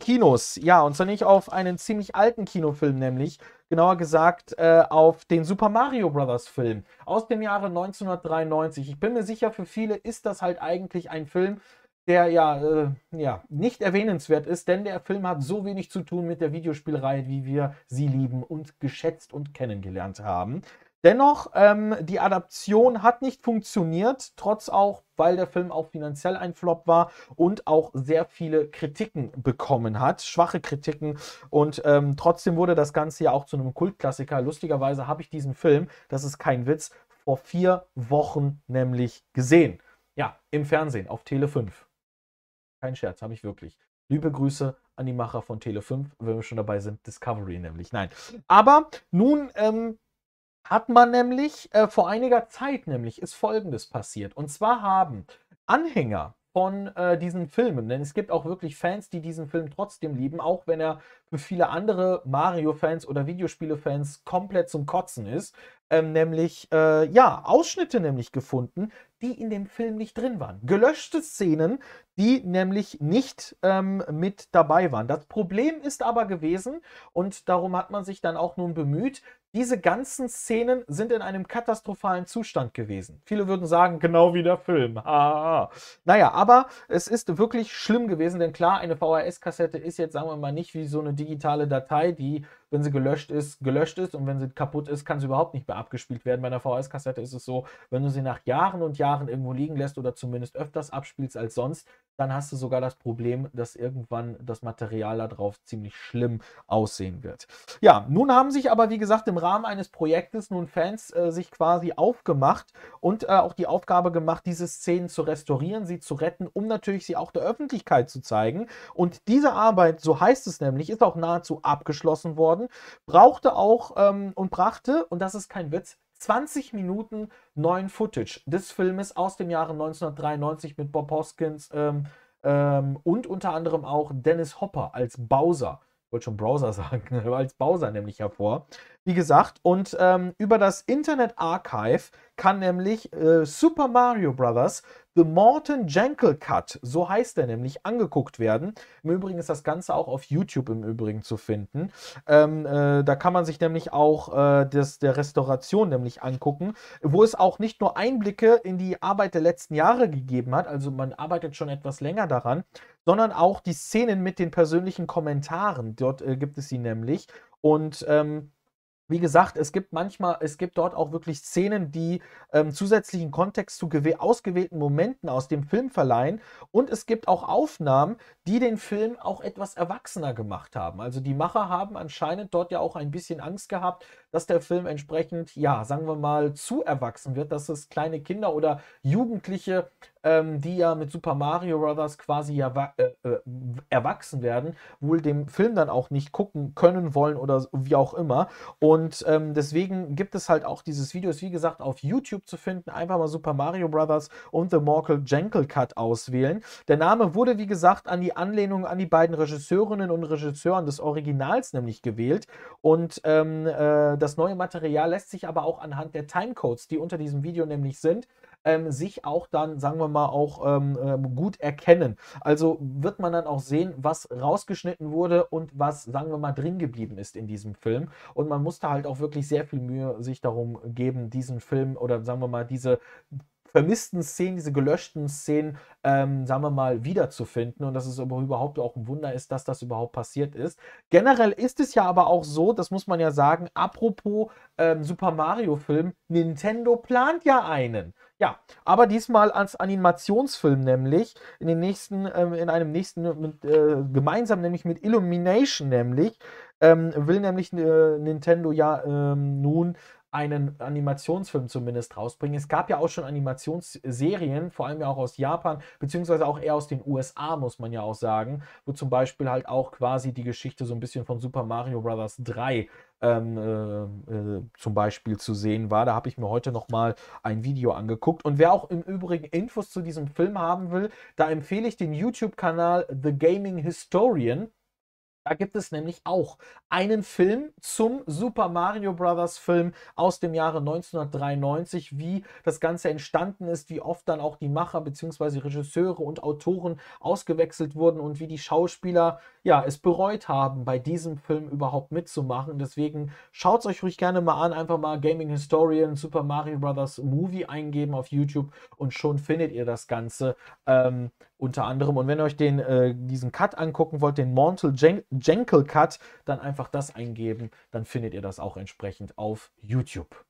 Kinos. Ja, und zwar nicht auf einen ziemlich alten Kinofilm, nämlich genauer gesagt äh, auf den Super Mario Bros. Film aus dem Jahre 1993. Ich bin mir sicher, für viele ist das halt eigentlich ein Film, der ja, äh, ja nicht erwähnenswert ist, denn der Film hat so wenig zu tun mit der Videospielreihe, wie wir sie lieben und geschätzt und kennengelernt haben. Dennoch, ähm, die Adaption hat nicht funktioniert, trotz auch, weil der Film auch finanziell ein Flop war und auch sehr viele Kritiken bekommen hat, schwache Kritiken. Und ähm, trotzdem wurde das Ganze ja auch zu einem Kultklassiker. Lustigerweise habe ich diesen Film, das ist kein Witz, vor vier Wochen nämlich gesehen. Ja, im Fernsehen, auf Tele 5. Kein Scherz, habe ich wirklich. Liebe Grüße an die Macher von Tele 5, wenn wir schon dabei sind, Discovery nämlich. Nein. Aber nun ähm, hat man nämlich äh, vor einiger Zeit nämlich ist Folgendes passiert. Und zwar haben Anhänger von äh, diesen Filmen, denn es gibt auch wirklich Fans, die diesen Film trotzdem lieben, auch wenn er für viele andere Mario-Fans oder Videospiele-Fans komplett zum Kotzen ist, ähm, nämlich äh, ja Ausschnitte nämlich gefunden, die in dem Film nicht drin waren. Gelöschte Szenen, die nämlich nicht ähm, mit dabei waren. Das Problem ist aber gewesen, und darum hat man sich dann auch nun bemüht, diese ganzen Szenen sind in einem katastrophalen Zustand gewesen. Viele würden sagen, genau wie der Film. Naja, aber es ist wirklich schlimm gewesen, denn klar, eine VHS-Kassette ist jetzt, sagen wir mal, nicht wie so eine digitale Datei, die wenn sie gelöscht ist, gelöscht ist und wenn sie kaputt ist, kann sie überhaupt nicht mehr abgespielt werden. Bei einer VHS-Kassette ist es so, wenn du sie nach Jahren und Jahren irgendwo liegen lässt oder zumindest öfters abspielst als sonst, dann hast du sogar das Problem, dass irgendwann das Material da drauf ziemlich schlimm aussehen wird. Ja, nun haben sich aber, wie gesagt, im Rahmen eines Projektes nun Fans äh, sich quasi aufgemacht und äh, auch die Aufgabe gemacht, diese Szenen zu restaurieren, sie zu retten, um natürlich sie auch der Öffentlichkeit zu zeigen. Und diese Arbeit, so heißt es nämlich, ist auch nahezu abgeschlossen worden, brauchte auch ähm, und brachte, und das ist kein Witz, 20 Minuten neuen Footage des Filmes aus dem Jahre 1993 mit Bob Hoskins ähm, ähm, und unter anderem auch Dennis Hopper als Bowser. Ich wollte schon Browser sagen, als Bowser nämlich hervor. Wie gesagt, und ähm, über das Internet Archive kann nämlich äh, Super Mario Bros. The Morton Jankel Cut, so heißt er nämlich, angeguckt werden. Im Übrigen ist das Ganze auch auf YouTube im Übrigen zu finden. Ähm, äh, da kann man sich nämlich auch äh, das, der Restauration nämlich angucken, wo es auch nicht nur Einblicke in die Arbeit der letzten Jahre gegeben hat, also man arbeitet schon etwas länger daran, sondern auch die Szenen mit den persönlichen Kommentaren. Dort äh, gibt es sie nämlich. Und ähm, wie gesagt, es gibt manchmal, es gibt dort auch wirklich Szenen, die ähm, zusätzlichen Kontext zu ausgewählten Momenten aus dem Film verleihen. Und es gibt auch Aufnahmen, die den Film auch etwas erwachsener gemacht haben. Also die Macher haben anscheinend dort ja auch ein bisschen Angst gehabt, dass der Film entsprechend, ja, sagen wir mal, zu erwachsen wird, dass es kleine Kinder oder Jugendliche, ähm, die ja mit Super Mario Bros. quasi ja äh, äh, erwachsen werden, wohl dem Film dann auch nicht gucken können wollen oder wie auch immer. Und ähm, deswegen gibt es halt auch dieses Video, ist wie gesagt auf YouTube zu finden. Einfach mal Super Mario Bros. und The Mortal Jankel Cut auswählen. Der Name wurde, wie gesagt, an die Anlehnung an die beiden Regisseurinnen und Regisseuren des Originals nämlich gewählt. Und ähm, äh, das neue Material lässt sich aber auch anhand der Timecodes, die unter diesem Video nämlich sind, ähm, sich auch dann, sagen wir mal, auch ähm, ähm, gut erkennen. Also wird man dann auch sehen, was rausgeschnitten wurde und was, sagen wir mal, drin geblieben ist in diesem Film. Und man musste halt auch wirklich sehr viel Mühe sich darum geben, diesen Film oder sagen wir mal, diese vermissten Szenen, diese gelöschten Szenen, ähm, sagen wir mal, wiederzufinden und dass es aber überhaupt auch ein Wunder ist, dass das überhaupt passiert ist. Generell ist es ja aber auch so, das muss man ja sagen, apropos ähm, Super Mario-Film, Nintendo plant ja einen. Ja, aber diesmal als Animationsfilm nämlich, in den nächsten, ähm, in einem nächsten, mit, äh, gemeinsam nämlich mit Illumination nämlich, ähm, will nämlich äh, Nintendo ja ähm, nun einen Animationsfilm zumindest rausbringen. Es gab ja auch schon Animationsserien, vor allem ja auch aus Japan, beziehungsweise auch eher aus den USA, muss man ja auch sagen, wo zum Beispiel halt auch quasi die Geschichte so ein bisschen von Super Mario Bros. 3 ähm, äh, äh, zum Beispiel zu sehen war. Da habe ich mir heute nochmal ein Video angeguckt. Und wer auch im Übrigen Infos zu diesem Film haben will, da empfehle ich den YouTube-Kanal The Gaming Historian. Da gibt es nämlich auch einen Film zum Super Mario Bros. Film aus dem Jahre 1993, wie das Ganze entstanden ist, wie oft dann auch die Macher bzw. Regisseure und Autoren ausgewechselt wurden und wie die Schauspieler ja, es bereut haben, bei diesem Film überhaupt mitzumachen. Deswegen schaut es euch ruhig gerne mal an, einfach mal Gaming Historian Super Mario Bros. Movie eingeben auf YouTube und schon findet ihr das Ganze ähm, unter anderem. Und wenn ihr euch den, äh, diesen Cut angucken wollt, den Montel Jenkel Cut, dann einfach das eingeben, dann findet ihr das auch entsprechend auf YouTube.